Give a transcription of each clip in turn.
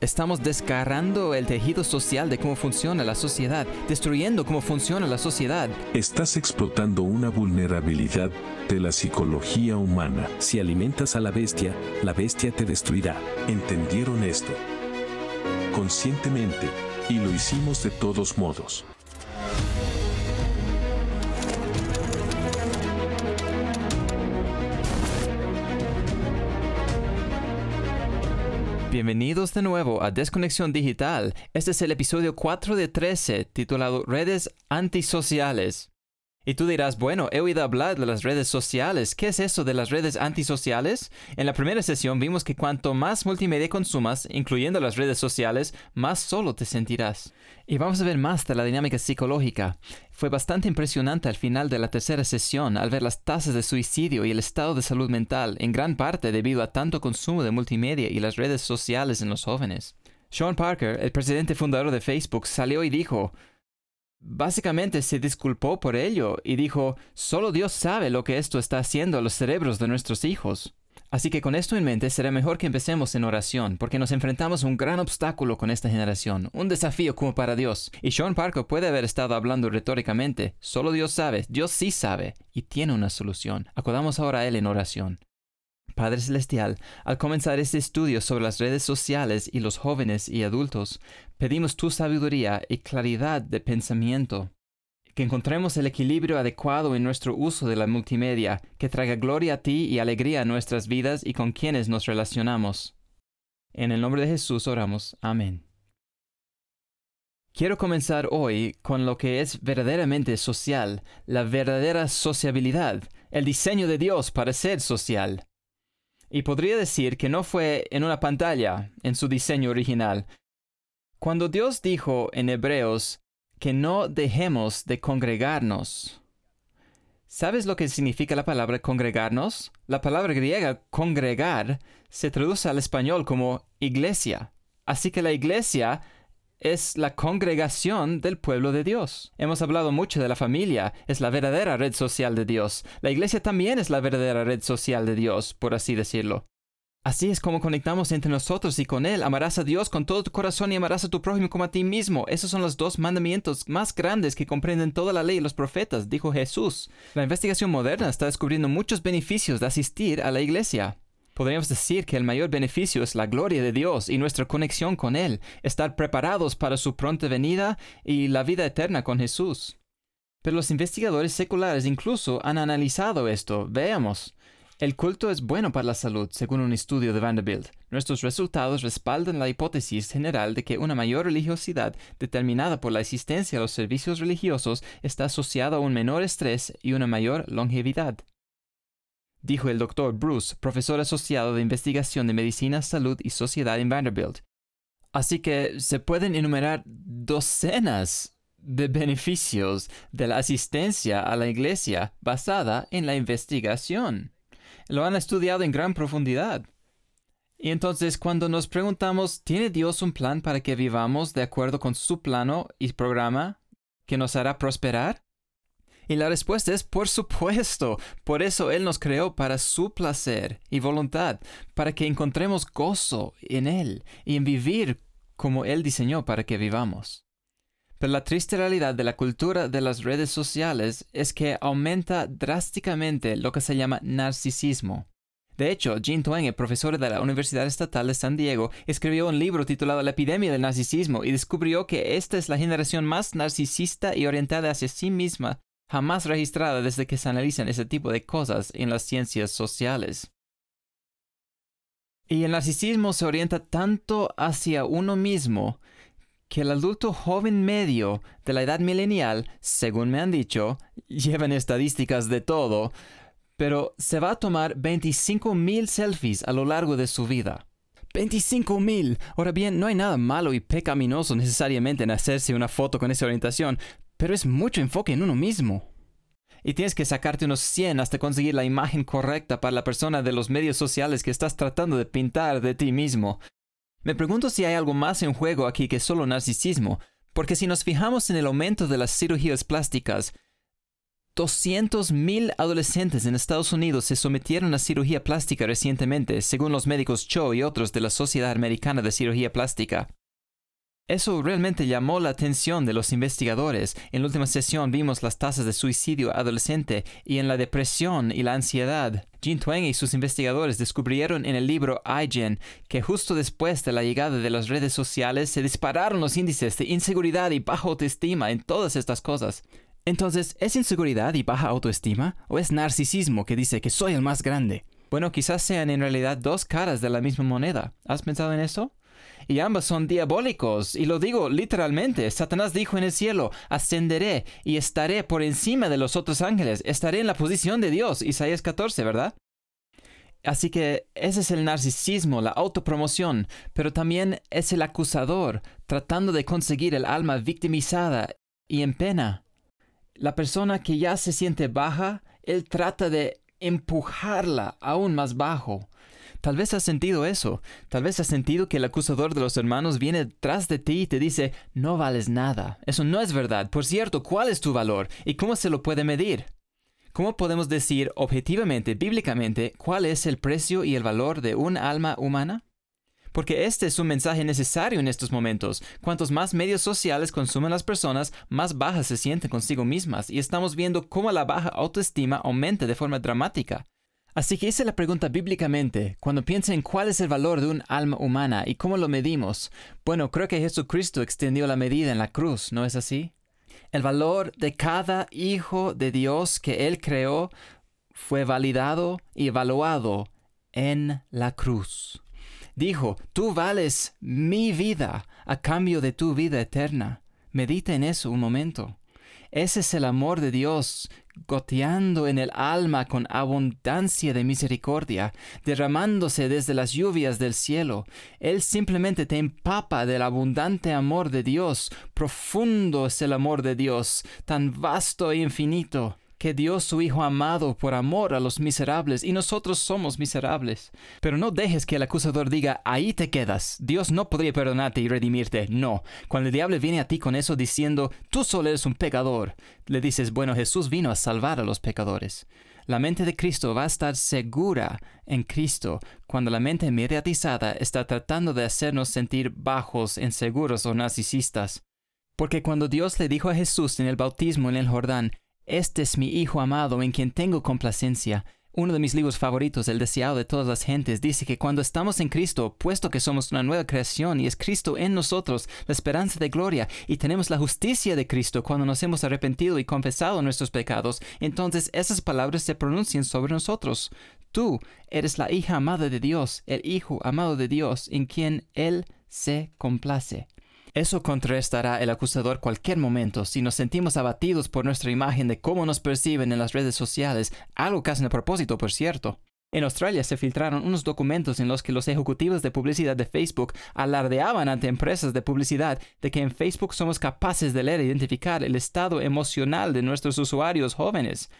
Estamos desgarrando el tejido social de cómo funciona la sociedad, destruyendo cómo funciona la sociedad. Estás explotando una vulnerabilidad de la psicología humana. Si alimentas a la bestia, la bestia te destruirá. ¿Entendieron esto? Conscientemente, y lo hicimos de todos modos. Bienvenidos de nuevo a Desconexión Digital. Este es el episodio 4 de 13 titulado Redes Antisociales. Y tú dirás, bueno, he oído hablar de las redes sociales. ¿Qué es eso de las redes antisociales? En la primera sesión vimos que cuanto más multimedia consumas, incluyendo las redes sociales, más solo te sentirás. Y vamos a ver más de la dinámica psicológica. Fue bastante impresionante al final de la tercera sesión al ver las tasas de suicidio y el estado de salud mental, en gran parte debido a tanto consumo de multimedia y las redes sociales en los jóvenes. Sean Parker, el presidente fundador de Facebook, salió y dijo, Básicamente se disculpó por ello y dijo, solo Dios sabe lo que esto está haciendo a los cerebros de nuestros hijos. Así que con esto en mente será mejor que empecemos en oración, porque nos enfrentamos a un gran obstáculo con esta generación, un desafío como para Dios. Y Sean Parker puede haber estado hablando retóricamente, solo Dios sabe, Dios sí sabe, y tiene una solución. Acudamos ahora a Él en oración. Padre Celestial, al comenzar este estudio sobre las redes sociales y los jóvenes y adultos, pedimos tu sabiduría y claridad de pensamiento, que encontremos el equilibrio adecuado en nuestro uso de la multimedia, que traiga gloria a ti y alegría a nuestras vidas y con quienes nos relacionamos. En el nombre de Jesús oramos. Amén. Quiero comenzar hoy con lo que es verdaderamente social, la verdadera sociabilidad, el diseño de Dios para ser social. Y podría decir que no fue en una pantalla, en su diseño original. Cuando Dios dijo en Hebreos que no dejemos de congregarnos, ¿sabes lo que significa la palabra congregarnos? La palabra griega congregar se traduce al español como iglesia. Así que la iglesia es la congregación del pueblo de Dios. Hemos hablado mucho de la familia, es la verdadera red social de Dios. La iglesia también es la verdadera red social de Dios, por así decirlo. Así es como conectamos entre nosotros y con Él. Amarás a Dios con todo tu corazón y amarás a tu prójimo como a ti mismo. Esos son los dos mandamientos más grandes que comprenden toda la ley y los profetas, dijo Jesús. La investigación moderna está descubriendo muchos beneficios de asistir a la iglesia. Podríamos decir que el mayor beneficio es la gloria de Dios y nuestra conexión con Él, estar preparados para su pronta venida y la vida eterna con Jesús. Pero los investigadores seculares incluso han analizado esto. Veamos. El culto es bueno para la salud, según un estudio de Vanderbilt. Nuestros resultados respaldan la hipótesis general de que una mayor religiosidad, determinada por la existencia de los servicios religiosos, está asociada a un menor estrés y una mayor longevidad dijo el doctor Bruce, profesor asociado de investigación de medicina, salud y sociedad en Vanderbilt. Así que se pueden enumerar docenas de beneficios de la asistencia a la iglesia basada en la investigación. Lo han estudiado en gran profundidad. Y entonces cuando nos preguntamos, ¿tiene Dios un plan para que vivamos de acuerdo con su plano y programa que nos hará prosperar? Y la respuesta es por supuesto. Por eso Él nos creó para su placer y voluntad, para que encontremos gozo en Él y en vivir como Él diseñó para que vivamos. Pero la triste realidad de la cultura de las redes sociales es que aumenta drásticamente lo que se llama narcisismo. De hecho, Jean Twenge, profesor de la Universidad Estatal de San Diego, escribió un libro titulado La epidemia del narcisismo y descubrió que esta es la generación más narcisista y orientada hacia sí misma jamás registrada desde que se analizan ese tipo de cosas en las ciencias sociales. Y el narcisismo se orienta tanto hacia uno mismo que el adulto joven medio de la edad milenial, según me han dicho, llevan estadísticas de todo, pero se va a tomar 25 mil selfies a lo largo de su vida. 25 mil. Ahora bien, no hay nada malo y pecaminoso necesariamente en hacerse una foto con esa orientación, pero es mucho enfoque en uno mismo. Y tienes que sacarte unos 100 hasta conseguir la imagen correcta para la persona de los medios sociales que estás tratando de pintar de ti mismo. Me pregunto si hay algo más en juego aquí que solo narcisismo, porque si nos fijamos en el aumento de las cirugías plásticas, 200.000 adolescentes en Estados Unidos se sometieron a cirugía plástica recientemente, según los médicos Cho y otros de la Sociedad Americana de Cirugía Plástica. Eso realmente llamó la atención de los investigadores. En la última sesión vimos las tasas de suicidio adolescente y en la depresión y la ansiedad. Jean Twenge y sus investigadores descubrieron en el libro iGen que justo después de la llegada de las redes sociales se dispararon los índices de inseguridad y baja autoestima en todas estas cosas. Entonces, ¿es inseguridad y baja autoestima o es narcisismo que dice que soy el más grande? Bueno, quizás sean en realidad dos caras de la misma moneda. ¿Has pensado en eso? Y ambos son diabólicos, y lo digo literalmente. Satanás dijo en el cielo, ascenderé y estaré por encima de los otros ángeles, estaré en la posición de Dios, Isaías 14, ¿verdad? Así que ese es el narcisismo, la autopromoción, pero también es el acusador, tratando de conseguir el alma victimizada y en pena. La persona que ya se siente baja, él trata de empujarla aún más bajo. Tal vez has sentido eso. Tal vez has sentido que el acusador de los hermanos viene detrás de ti y te dice, no vales nada. Eso no es verdad. Por cierto, ¿cuál es tu valor? ¿Y cómo se lo puede medir? ¿Cómo podemos decir objetivamente, bíblicamente, cuál es el precio y el valor de un alma humana? porque este es un mensaje necesario en estos momentos. Cuantos más medios sociales consumen las personas, más bajas se sienten consigo mismas, y estamos viendo cómo la baja autoestima aumenta de forma dramática. Así que hice la pregunta bíblicamente, cuando piensen cuál es el valor de un alma humana y cómo lo medimos. Bueno, creo que Jesucristo extendió la medida en la cruz, ¿no es así? El valor de cada hijo de Dios que Él creó fue validado y evaluado en la cruz dijo, tú vales mi vida a cambio de tu vida eterna. Medita en eso un momento. Ese es el amor de Dios goteando en el alma con abundancia de misericordia, derramándose desde las lluvias del cielo. Él simplemente te empapa del abundante amor de Dios. Profundo es el amor de Dios, tan vasto e infinito que su Hijo amado por amor a los miserables, y nosotros somos miserables. Pero no dejes que el acusador diga, ahí te quedas, Dios no podría perdonarte y redimirte. No, cuando el diablo viene a ti con eso diciendo, tú solo eres un pecador, le dices, bueno, Jesús vino a salvar a los pecadores. La mente de Cristo va a estar segura en Cristo cuando la mente mediatizada está tratando de hacernos sentir bajos, inseguros o narcisistas. Porque cuando Dios le dijo a Jesús en el bautismo en el Jordán, este es mi Hijo amado en quien tengo complacencia. Uno de mis libros favoritos, El deseado de todas las gentes, dice que cuando estamos en Cristo, puesto que somos una nueva creación y es Cristo en nosotros, la esperanza de gloria, y tenemos la justicia de Cristo cuando nos hemos arrepentido y confesado nuestros pecados, entonces esas palabras se pronuncian sobre nosotros. Tú eres la hija amada de Dios, el Hijo amado de Dios, en quien Él se complace. Eso contrarrestará el acusador cualquier momento si nos sentimos abatidos por nuestra imagen de cómo nos perciben en las redes sociales, algo que hacen a propósito, por cierto. En Australia se filtraron unos documentos en los que los ejecutivos de publicidad de Facebook alardeaban ante empresas de publicidad de que en Facebook somos capaces de leer e identificar el estado emocional de nuestros usuarios jóvenes.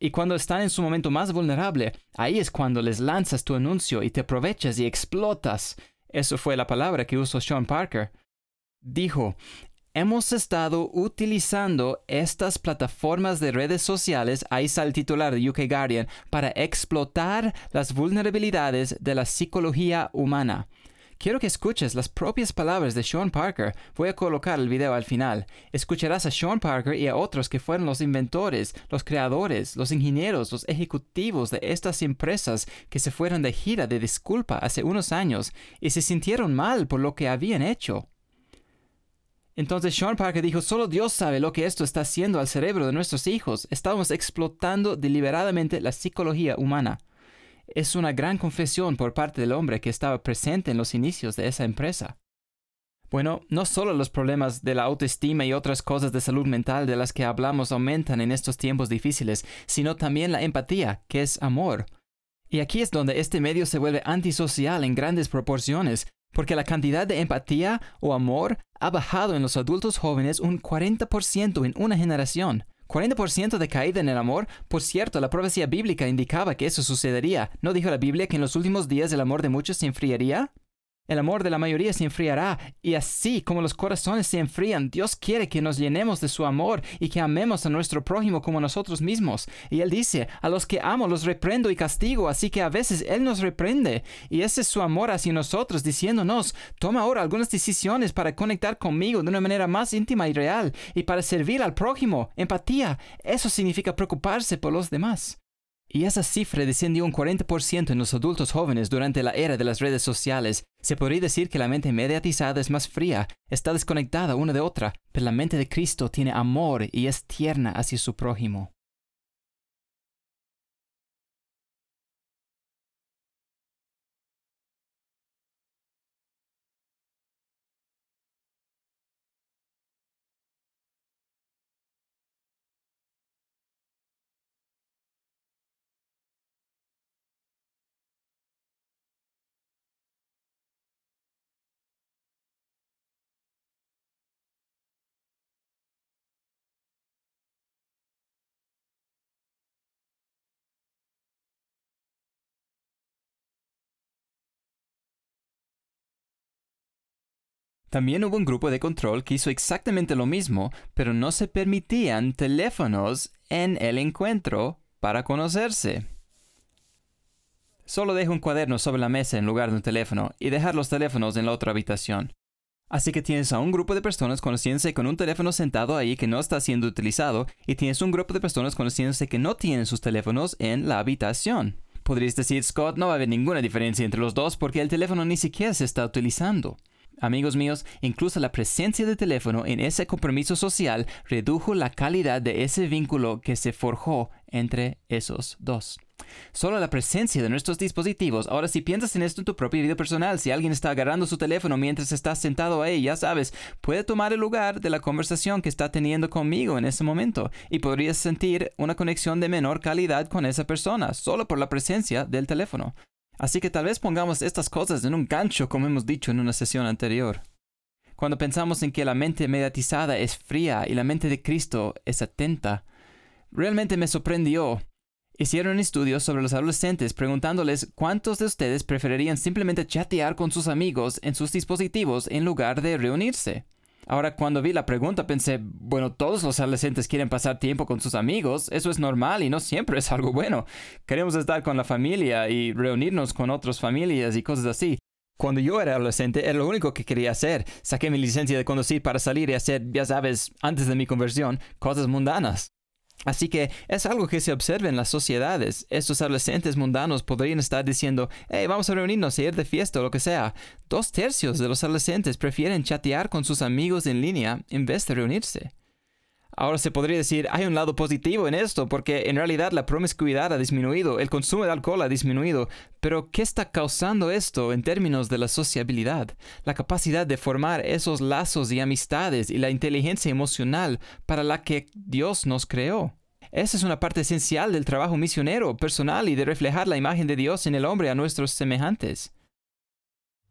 Y cuando están en su momento más vulnerable, ahí es cuando les lanzas tu anuncio y te aprovechas y explotas. Eso fue la palabra que usó Sean Parker dijo, hemos estado utilizando estas plataformas de redes sociales, ahí está el titular de UK Guardian, para explotar las vulnerabilidades de la psicología humana. Quiero que escuches las propias palabras de Sean Parker. Voy a colocar el video al final. Escucharás a Sean Parker y a otros que fueron los inventores, los creadores, los ingenieros, los ejecutivos de estas empresas que se fueron de gira de disculpa hace unos años y se sintieron mal por lo que habían hecho. Entonces Sean Parker dijo, solo Dios sabe lo que esto está haciendo al cerebro de nuestros hijos. Estamos explotando deliberadamente la psicología humana. Es una gran confesión por parte del hombre que estaba presente en los inicios de esa empresa. Bueno, no solo los problemas de la autoestima y otras cosas de salud mental de las que hablamos aumentan en estos tiempos difíciles, sino también la empatía, que es amor. Y aquí es donde este medio se vuelve antisocial en grandes proporciones, porque la cantidad de empatía o amor ha bajado en los adultos jóvenes un 40% en una generación. 40% de caída en el amor. Por cierto, la profecía bíblica indicaba que eso sucedería. ¿No dijo la Biblia que en los últimos días el amor de muchos se enfriaría? El amor de la mayoría se enfriará, y así como los corazones se enfrían, Dios quiere que nos llenemos de su amor y que amemos a nuestro prójimo como nosotros mismos. Y Él dice, a los que amo los reprendo y castigo, así que a veces Él nos reprende. Y ese es su amor hacia nosotros, diciéndonos, toma ahora algunas decisiones para conectar conmigo de una manera más íntima y real, y para servir al prójimo, empatía. Eso significa preocuparse por los demás. Y esa cifra descendió un 40% en los adultos jóvenes durante la era de las redes sociales. Se podría decir que la mente mediatizada es más fría, está desconectada una de otra, pero la mente de Cristo tiene amor y es tierna hacia su prójimo. También hubo un grupo de control que hizo exactamente lo mismo, pero no se permitían teléfonos en el encuentro para conocerse. Solo deja un cuaderno sobre la mesa en lugar de un teléfono y dejar los teléfonos en la otra habitación. Así que tienes a un grupo de personas conociéndose con un teléfono sentado ahí que no está siendo utilizado y tienes un grupo de personas conociéndose que no tienen sus teléfonos en la habitación. Podrías decir, Scott, no va a haber ninguna diferencia entre los dos porque el teléfono ni siquiera se está utilizando. Amigos míos, incluso la presencia de teléfono en ese compromiso social redujo la calidad de ese vínculo que se forjó entre esos dos. Solo la presencia de nuestros dispositivos. Ahora, si piensas en esto en tu propia vida personal, si alguien está agarrando su teléfono mientras estás sentado ahí, ya sabes, puede tomar el lugar de la conversación que está teniendo conmigo en ese momento y podrías sentir una conexión de menor calidad con esa persona solo por la presencia del teléfono. Así que tal vez pongamos estas cosas en un gancho como hemos dicho en una sesión anterior. Cuando pensamos en que la mente mediatizada es fría y la mente de Cristo es atenta, realmente me sorprendió. Hicieron estudios sobre los adolescentes preguntándoles cuántos de ustedes preferirían simplemente chatear con sus amigos en sus dispositivos en lugar de reunirse. Ahora, cuando vi la pregunta pensé, bueno, todos los adolescentes quieren pasar tiempo con sus amigos, eso es normal y no siempre es algo bueno. Queremos estar con la familia y reunirnos con otras familias y cosas así. Cuando yo era adolescente era lo único que quería hacer. Saqué mi licencia de conducir para salir y hacer, ya sabes, antes de mi conversión, cosas mundanas. Así que es algo que se observa en las sociedades. Estos adolescentes mundanos podrían estar diciendo, hey, vamos a reunirnos, a ir de fiesta o lo que sea. Dos tercios de los adolescentes prefieren chatear con sus amigos en línea en vez de reunirse. Ahora se podría decir, hay un lado positivo en esto, porque en realidad la promiscuidad ha disminuido, el consumo de alcohol ha disminuido, pero ¿qué está causando esto en términos de la sociabilidad? La capacidad de formar esos lazos y amistades y la inteligencia emocional para la que Dios nos creó. Esa es una parte esencial del trabajo misionero personal y de reflejar la imagen de Dios en el hombre a nuestros semejantes.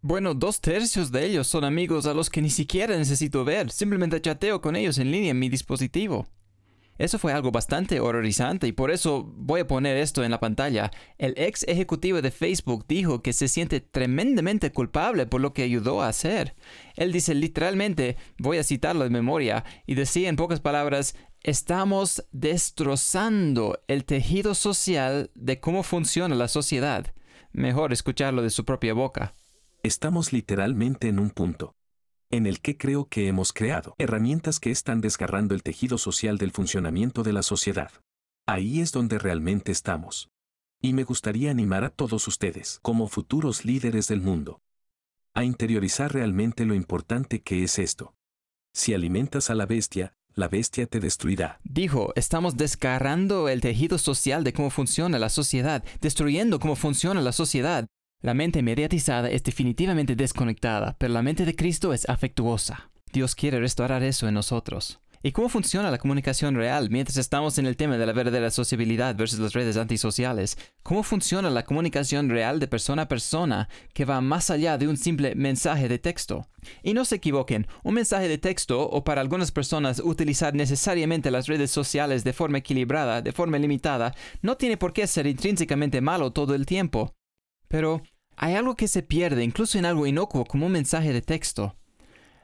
Bueno, dos tercios de ellos son amigos a los que ni siquiera necesito ver, simplemente chateo con ellos en línea en mi dispositivo. Eso fue algo bastante horrorizante y por eso voy a poner esto en la pantalla. El ex ejecutivo de Facebook dijo que se siente tremendamente culpable por lo que ayudó a hacer. Él dice literalmente, voy a citarlo de memoria, y decía en pocas palabras, estamos destrozando el tejido social de cómo funciona la sociedad. Mejor escucharlo de su propia boca. Estamos literalmente en un punto en el que creo que hemos creado herramientas que están desgarrando el tejido social del funcionamiento de la sociedad. Ahí es donde realmente estamos. Y me gustaría animar a todos ustedes, como futuros líderes del mundo, a interiorizar realmente lo importante que es esto. Si alimentas a la bestia, la bestia te destruirá. Dijo, estamos desgarrando el tejido social de cómo funciona la sociedad, destruyendo cómo funciona la sociedad. La mente mediatizada es definitivamente desconectada, pero la mente de Cristo es afectuosa. Dios quiere restaurar eso en nosotros. ¿Y cómo funciona la comunicación real mientras estamos en el tema de la verdadera sociabilidad versus las redes antisociales? ¿Cómo funciona la comunicación real de persona a persona que va más allá de un simple mensaje de texto? Y no se equivoquen, un mensaje de texto o para algunas personas utilizar necesariamente las redes sociales de forma equilibrada, de forma limitada, no tiene por qué ser intrínsecamente malo todo el tiempo. Pero Hay algo que se pierde, incluso en algo inocuo como un mensaje de texto.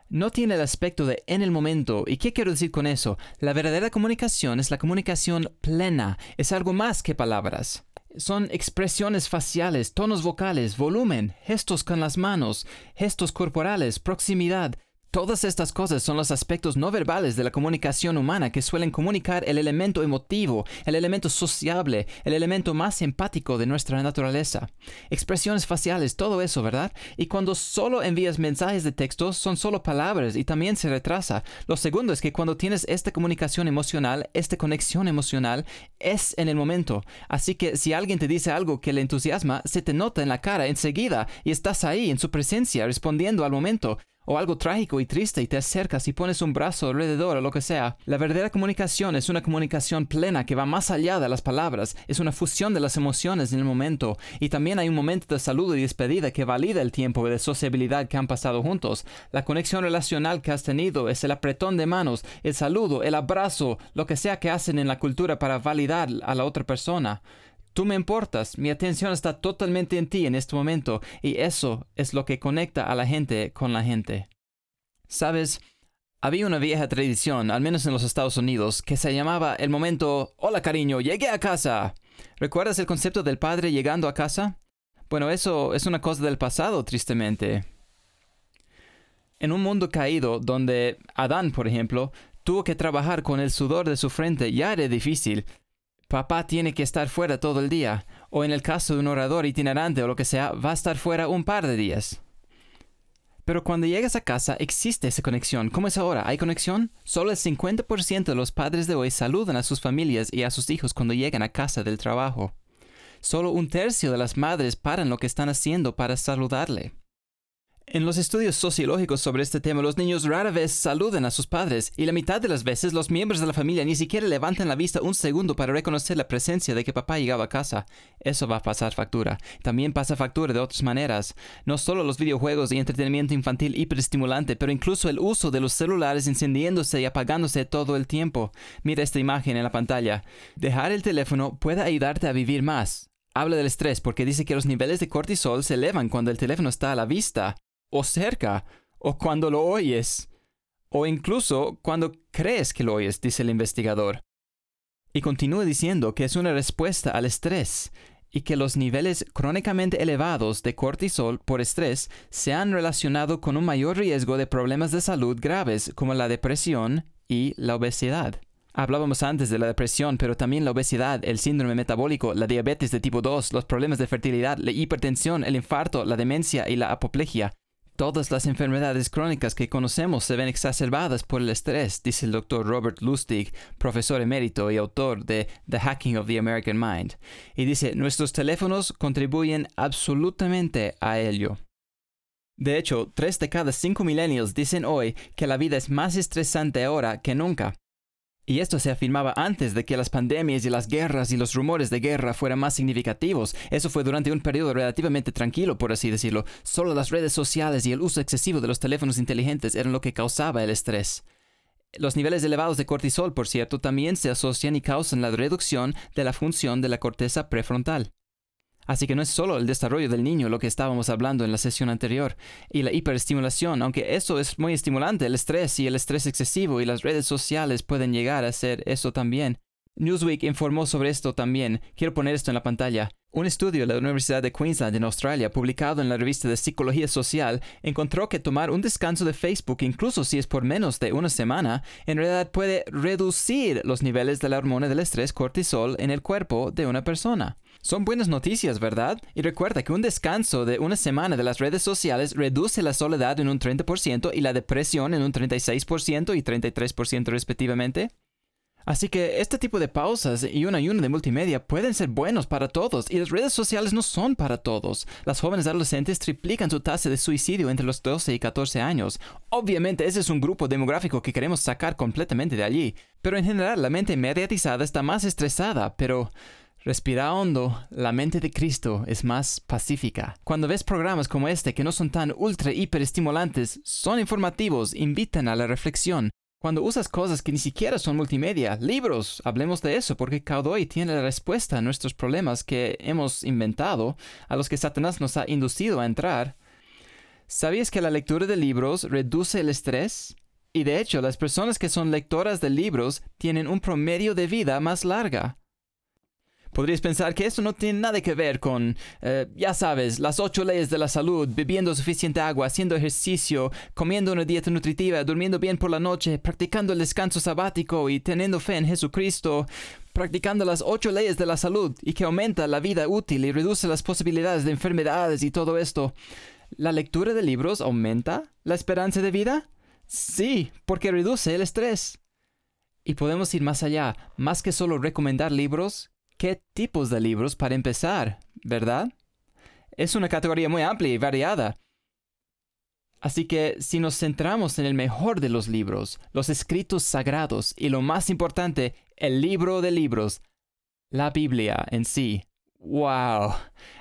No tiene el aspecto de en el momento. ¿Y qué quiero decir con eso? La verdadera comunicación es la comunicación plena, es algo más que palabras. Son expresiones faciales, tonos vocales, volumen, gestos con las manos, gestos corporales, proximidad, Todas estas cosas son los aspectos no verbales de la comunicación humana que suelen comunicar el elemento emotivo, el elemento sociable, el elemento más empático de nuestra naturaleza. Expresiones faciales, todo eso, ¿verdad? Y cuando solo envías mensajes de texto son solo palabras y también se retrasa. Lo segundo es que cuando tienes esta comunicación emocional, esta conexión emocional, es en el momento. Así que si alguien te dice algo que le entusiasma, se te nota en la cara enseguida y estás ahí en su presencia respondiendo al momento o algo trágico y triste y te acercas y pones un brazo alrededor o lo que sea. La verdadera comunicación es una comunicación plena que va más allá de las palabras, es una fusión de las emociones en el momento y también hay un momento de saludo y despedida que valida el tiempo de sociabilidad que han pasado juntos. La conexión relacional que has tenido es el apretón de manos, el saludo, el abrazo, lo que sea que hacen en la cultura para validar a la otra persona. Tú me importas, mi atención está totalmente en ti en este momento y eso es lo que conecta a la gente con la gente. Sabes, había una vieja tradición, al menos en los Estados Unidos, que se llamaba el momento Hola cariño, llegué a casa. ¿Recuerdas el concepto del padre llegando a casa? Bueno, eso es una cosa del pasado, tristemente. En un mundo caído, donde Adán, por ejemplo, tuvo que trabajar con el sudor de su frente, ya era difícil, Papá tiene que estar fuera todo el día, o en el caso de un orador itinerante o lo que sea, va a estar fuera un par de días. Pero cuando llegas a casa existe esa conexión. ¿Cómo es ahora? ¿Hay conexión? Solo el 50% de los padres de hoy saludan a sus familias y a sus hijos cuando llegan a casa del trabajo. Solo un tercio de las madres paran lo que están haciendo para saludarle. En los estudios sociológicos sobre este tema, los niños rara vez saludan a sus padres y la mitad de las veces los miembros de la familia ni siquiera levantan la vista un segundo para reconocer la presencia de que papá llegaba a casa. Eso va a pasar factura. También pasa factura de otras maneras. No solo los videojuegos y entretenimiento infantil hiperestimulante, pero incluso el uso de los celulares encendiéndose y apagándose todo el tiempo. Mira esta imagen en la pantalla. Dejar el teléfono puede ayudarte a vivir más. Habla del estrés porque dice que los niveles de cortisol se elevan cuando el teléfono está a la vista o cerca, o cuando lo oyes, o incluso cuando crees que lo oyes, dice el investigador. Y continúa diciendo que es una respuesta al estrés y que los niveles crónicamente elevados de cortisol por estrés se han relacionado con un mayor riesgo de problemas de salud graves como la depresión y la obesidad. Hablábamos antes de la depresión, pero también la obesidad, el síndrome metabólico, la diabetes de tipo 2, los problemas de fertilidad, la hipertensión, el infarto, la demencia y la apoplejía Todas las enfermedades crónicas que conocemos se ven exacerbadas por el estrés, dice el doctor Robert Lustig, profesor emérito y autor de The Hacking of the American Mind. Y dice, nuestros teléfonos contribuyen absolutamente a ello. De hecho, tres de cada cinco millennials dicen hoy que la vida es más estresante ahora que nunca. Y esto se afirmaba antes de que las pandemias y las guerras y los rumores de guerra fueran más significativos. Eso fue durante un periodo relativamente tranquilo, por así decirlo. Solo las redes sociales y el uso excesivo de los teléfonos inteligentes eran lo que causaba el estrés. Los niveles elevados de cortisol, por cierto, también se asocian y causan la reducción de la función de la corteza prefrontal. Así que no es solo el desarrollo del niño lo que estábamos hablando en la sesión anterior, y la hiperestimulación, aunque eso es muy estimulante, el estrés y el estrés excesivo y las redes sociales pueden llegar a ser eso también. Newsweek informó sobre esto también. Quiero poner esto en la pantalla. Un estudio de la Universidad de Queensland en Australia, publicado en la revista de Psicología Social, encontró que tomar un descanso de Facebook, incluso si es por menos de una semana, en realidad puede reducir los niveles de la hormona del estrés cortisol en el cuerpo de una persona. Son buenas noticias, ¿verdad? Y recuerda que un descanso de una semana de las redes sociales reduce la soledad en un 30% y la depresión en un 36% y 33% respectivamente. Así que este tipo de pausas y un ayuno de multimedia pueden ser buenos para todos y las redes sociales no son para todos. Las jóvenes adolescentes triplican su tasa de suicidio entre los 12 y 14 años. Obviamente ese es un grupo demográfico que queremos sacar completamente de allí, pero en general la mente mediatizada está más estresada, pero Respira hondo, la mente de Cristo es más pacífica. Cuando ves programas como este que no son tan ultra hiper estimulantes, son informativos, invitan a la reflexión, Cuando usas cosas que ni siquiera son multimedia, libros, hablemos de eso, porque Caudoy tiene la respuesta a nuestros problemas que hemos inventado, a los que Satanás nos ha inducido a entrar. ¿Sabías que la lectura de libros reduce el estrés? Y de hecho, las personas que son lectoras de libros tienen un promedio de vida más larga. Podrías pensar que esto no tiene nada que ver con, eh, ya sabes, las ocho leyes de la salud, bebiendo suficiente agua, haciendo ejercicio, comiendo una dieta nutritiva, durmiendo bien por la noche, practicando el descanso sabático y teniendo fe en Jesucristo, practicando las ocho leyes de la salud y que aumenta la vida útil y reduce las posibilidades de enfermedades y todo esto. ¿La lectura de libros aumenta la esperanza de vida? Sí, porque reduce el estrés. Y podemos ir más allá, más que solo recomendar libros, qué tipos de libros para empezar, ¿verdad? Es una categoría muy amplia y variada. Así que si nos centramos en el mejor de los libros, los escritos sagrados y lo más importante, el libro de libros, la Biblia en sí. ¡Wow!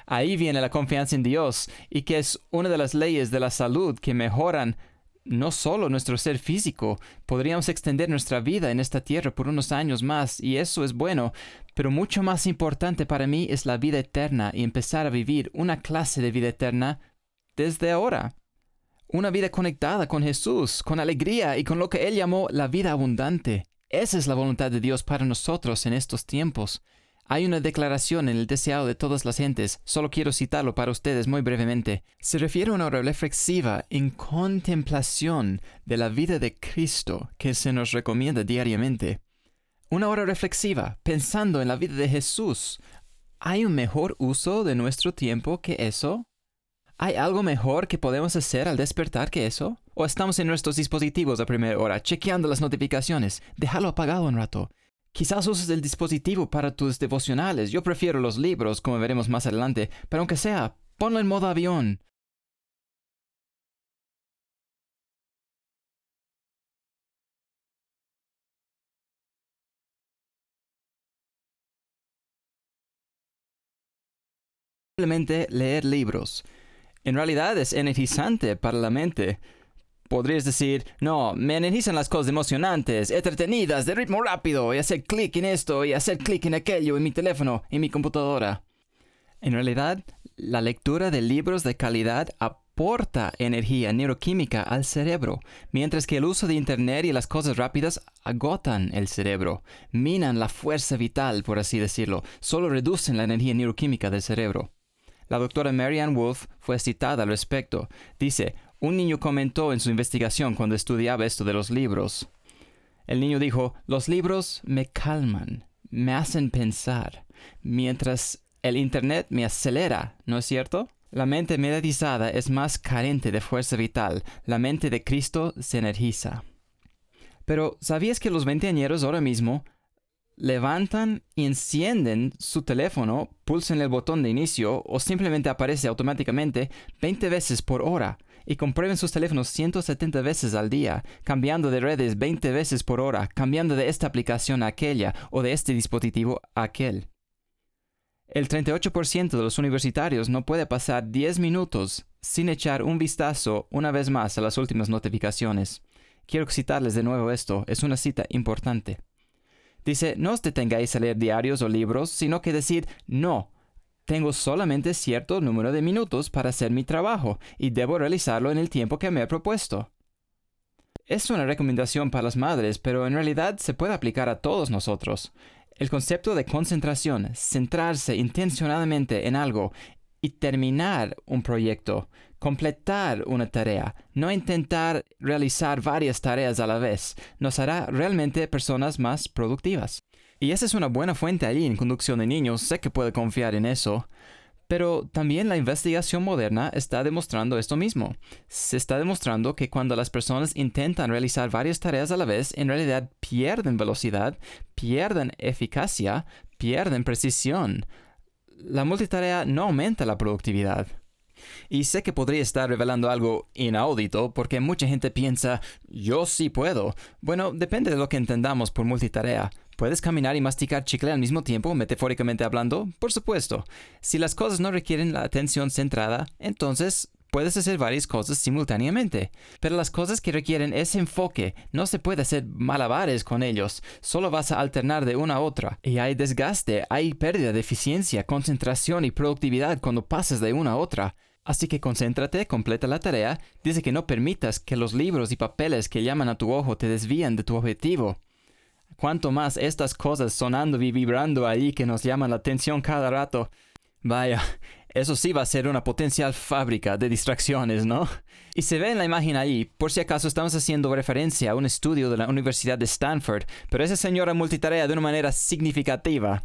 Ahí viene la confianza en Dios y que es una de las leyes de la salud que mejoran no solo nuestro ser físico, podríamos extender nuestra vida en esta tierra por unos años más, y eso es bueno, pero mucho más importante para mí es la vida eterna y empezar a vivir una clase de vida eterna desde ahora. Una vida conectada con Jesús, con alegría y con lo que Él llamó la vida abundante. Esa es la voluntad de Dios para nosotros en estos tiempos. Hay una declaración en el deseado de todas las gentes, solo quiero citarlo para ustedes muy brevemente. Se refiere a una hora reflexiva en contemplación de la vida de Cristo que se nos recomienda diariamente. Una hora reflexiva, pensando en la vida de Jesús. ¿Hay un mejor uso de nuestro tiempo que eso? ¿Hay algo mejor que podemos hacer al despertar que eso? ¿O estamos en nuestros dispositivos a primera hora, chequeando las notificaciones? Déjalo apagado un rato. Quizás uses el dispositivo para tus devocionales. Yo prefiero los libros, como veremos más adelante, pero aunque sea, ponlo en modo avión. Simplemente leer libros. En realidad es energizante para la mente. Podrías decir, no, me energizan las cosas emocionantes, entretenidas, de ritmo rápido, y hacer clic en esto, y hacer clic en aquello, en mi teléfono, en mi computadora. En realidad, la lectura de libros de calidad aporta energía neuroquímica al cerebro, mientras que el uso de Internet y las cosas rápidas agotan el cerebro, minan la fuerza vital, por así decirlo, solo reducen la energía neuroquímica del cerebro. La doctora Marianne Wolf fue citada al respecto. Dice, un niño comentó en su investigación cuando estudiaba esto de los libros. El niño dijo, los libros me calman, me hacen pensar, mientras el Internet me acelera, ¿no es cierto? La mente mediatizada es más carente de fuerza vital, la mente de Cristo se energiza. Pero, ¿sabías que los veinteañeros ahora mismo levantan y encienden su teléfono, pulsen el botón de inicio o simplemente aparece automáticamente 20 veces por hora? Y comprueben sus teléfonos 170 veces al día, cambiando de redes 20 veces por hora, cambiando de esta aplicación a aquella o de este dispositivo a aquel. El 38% de los universitarios no puede pasar 10 minutos sin echar un vistazo una vez más a las últimas notificaciones. Quiero citarles de nuevo esto, es una cita importante. Dice, no os detengáis a leer diarios o libros, sino que decir, no, tengo solamente cierto número de minutos para hacer mi trabajo y debo realizarlo en el tiempo que me he propuesto. Es una recomendación para las madres, pero en realidad se puede aplicar a todos nosotros. El concepto de concentración, centrarse intencionadamente en algo y terminar un proyecto, completar una tarea, no intentar realizar varias tareas a la vez, nos hará realmente personas más productivas. Y esa es una buena fuente allí en conducción de niños, sé que puede confiar en eso. Pero también la investigación moderna está demostrando esto mismo. Se está demostrando que cuando las personas intentan realizar varias tareas a la vez, en realidad pierden velocidad, pierden eficacia, pierden precisión. La multitarea no aumenta la productividad. Y sé que podría estar revelando algo inaudito porque mucha gente piensa, yo sí puedo. Bueno, depende de lo que entendamos por multitarea. ¿Puedes caminar y masticar chicle al mismo tiempo, metafóricamente hablando? Por supuesto. Si las cosas no requieren la atención centrada, entonces puedes hacer varias cosas simultáneamente, pero las cosas que requieren ese enfoque no se puede hacer malabares con ellos, solo vas a alternar de una a otra, y hay desgaste, hay pérdida de eficiencia, concentración y productividad cuando pasas de una a otra. Así que concéntrate, completa la tarea, dice que no permitas que los libros y papeles que llaman a tu ojo te desvíen de tu objetivo. Cuanto más estas cosas sonando y vibrando ahí que nos llaman la atención cada rato. Vaya, eso sí va a ser una potencial fábrica de distracciones, ¿no? Y se ve en la imagen ahí, por si acaso estamos haciendo referencia a un estudio de la Universidad de Stanford, pero esa señora multitarea de una manera significativa.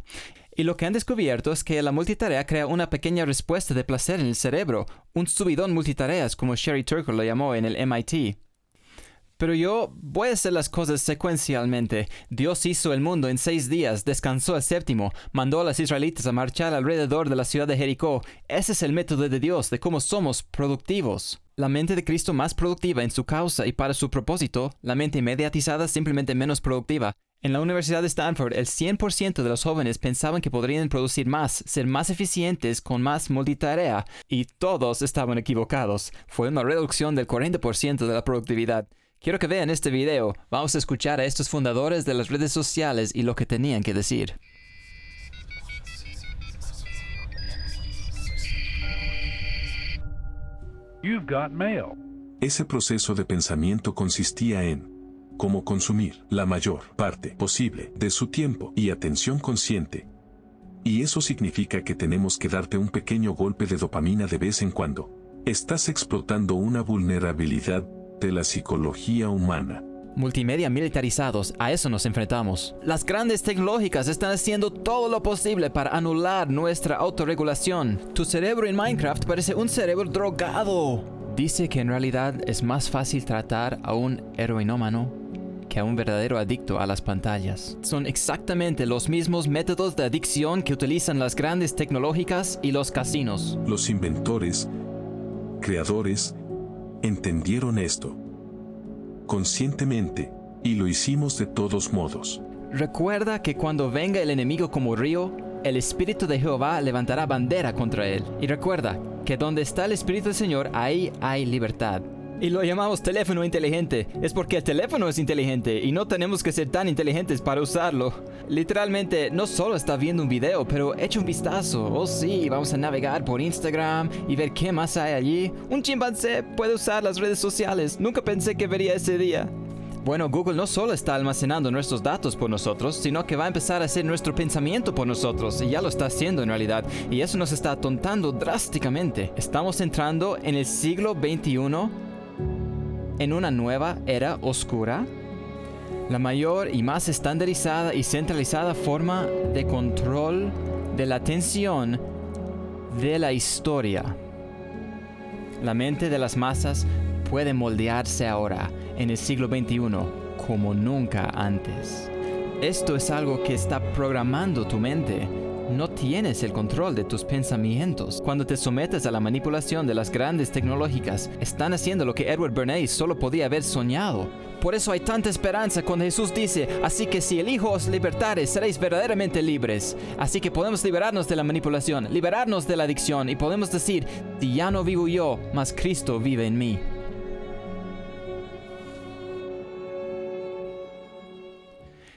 Y lo que han descubierto es que la multitarea crea una pequeña respuesta de placer en el cerebro, un subidón multitareas como Sherry Turkle lo llamó en el MIT. Pero yo voy a hacer las cosas secuencialmente. Dios hizo el mundo en seis días, descansó el séptimo, mandó a los israelitas a marchar alrededor de la ciudad de Jericó. Ese es el método de Dios, de cómo somos productivos. La mente de Cristo más productiva en su causa y para su propósito, la mente mediatizada simplemente menos productiva. En la Universidad de Stanford, el 100% de los jóvenes pensaban que podrían producir más, ser más eficientes con más multitarea, y todos estaban equivocados. Fue una reducción del 40% de la productividad. Quiero que vean este video. Vamos a escuchar a estos fundadores de las redes sociales y lo que tenían que decir. Ese proceso de pensamiento consistía en cómo consumir la mayor parte posible de su tiempo y atención consciente. Y eso significa que tenemos que darte un pequeño golpe de dopamina de vez en cuando. Estás explotando una vulnerabilidad de la psicología humana. Multimedia militarizados, a eso nos enfrentamos. Las grandes tecnológicas están haciendo todo lo posible para anular nuestra autorregulación. Tu cerebro en Minecraft parece un cerebro drogado. Dice que en realidad es más fácil tratar a un heroinómano que a un verdadero adicto a las pantallas. Son exactamente los mismos métodos de adicción que utilizan las grandes tecnológicas y los casinos. Los inventores, creadores, entendieron esto conscientemente, y lo hicimos de todos modos. Recuerda que cuando venga el enemigo como río, el Espíritu de Jehová levantará bandera contra él. Y recuerda que donde está el Espíritu del Señor, ahí hay libertad. Y lo llamamos teléfono inteligente. Es porque el teléfono es inteligente y no tenemos que ser tan inteligentes para usarlo. Literalmente, no solo está viendo un video, pero echa un vistazo. Oh sí, vamos a navegar por Instagram y ver qué más hay allí. Un chimpancé puede usar las redes sociales. Nunca pensé que vería ese día. Bueno, Google no solo está almacenando nuestros datos por nosotros, sino que va a empezar a hacer nuestro pensamiento por nosotros, y ya lo está haciendo en realidad, y eso nos está atontando drásticamente. Estamos entrando en el siglo XXI en una nueva era oscura, la mayor y más estandarizada y centralizada forma de control de la atención de la historia. La mente de las masas puede moldearse ahora, en el siglo XXI, como nunca antes. Esto es algo que está programando tu mente no tienes el control de tus pensamientos. Cuando te sometes a la manipulación de las grandes tecnológicas, están haciendo lo que Edward Bernays solo podía haber soñado. Por eso hay tanta esperanza cuando Jesús dice, así que si el Hijo os libertare, seréis verdaderamente libres. Así que podemos liberarnos de la manipulación, liberarnos de la adicción y podemos decir, si ya no vivo yo, mas Cristo vive en mí.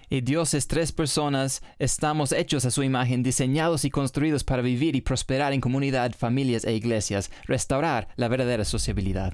Y Dios es tres personas, estamos hechos a su imagen, diseñados y construidos para vivir y prosperar en comunidad, familias e iglesias, restaurar la verdadera sociabilidad.